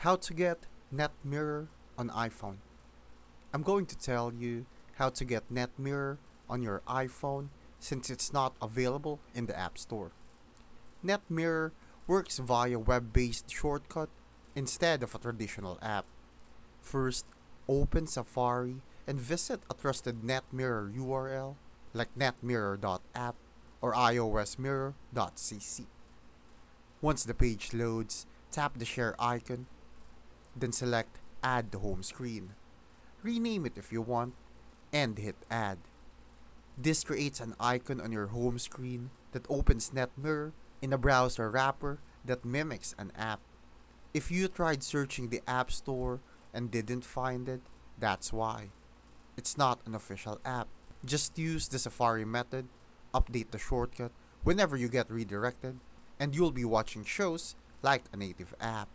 How to get NetMirror on iPhone. I'm going to tell you how to get NetMirror on your iPhone since it's not available in the App Store. NetMirror works via web-based shortcut instead of a traditional app. First, open Safari and visit a trusted NetMirror URL like netmirror.app or iosmirror.cc. Once the page loads, tap the share icon then select Add to home screen. Rename it if you want, and hit Add. This creates an icon on your home screen that opens NetMirror in a browser wrapper that mimics an app. If you tried searching the App Store and didn't find it, that's why. It's not an official app. Just use the Safari method, update the shortcut whenever you get redirected, and you'll be watching shows like a native app.